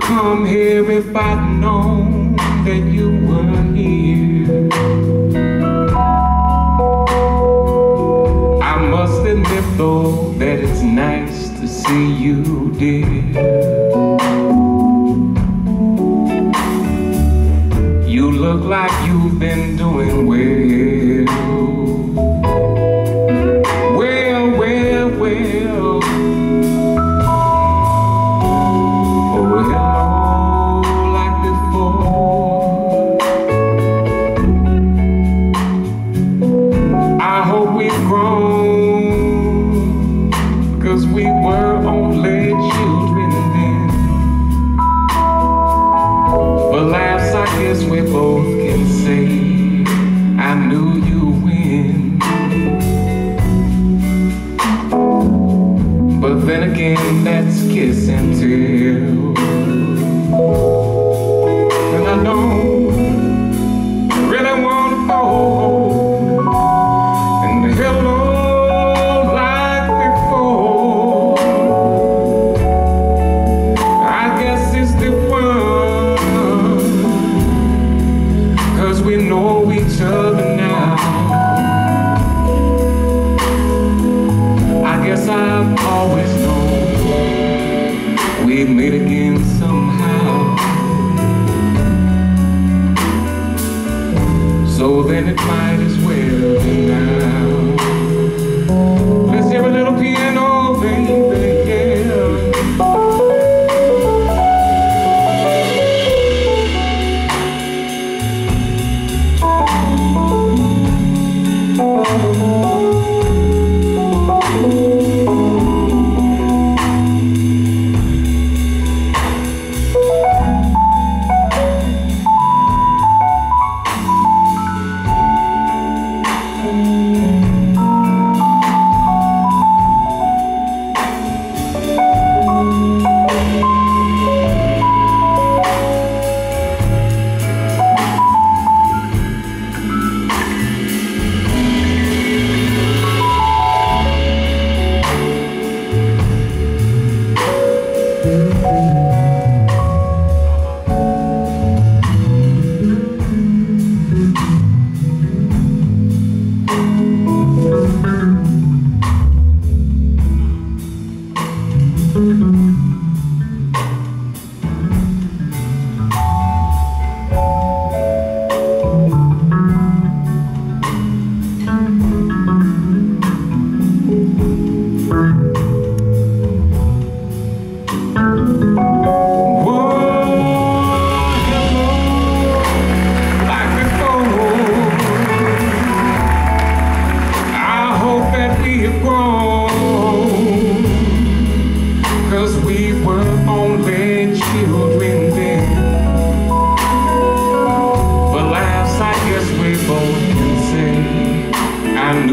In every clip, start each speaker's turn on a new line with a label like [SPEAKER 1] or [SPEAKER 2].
[SPEAKER 1] come here if I'd known that you were here. I must admit though that it's nice to see you, dear. You look like you've been doing. Well, know each other now. I guess I've always known we'd meet again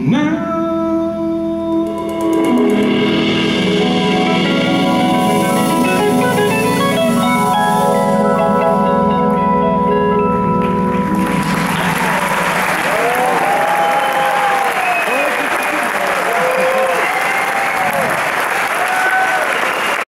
[SPEAKER 1] Now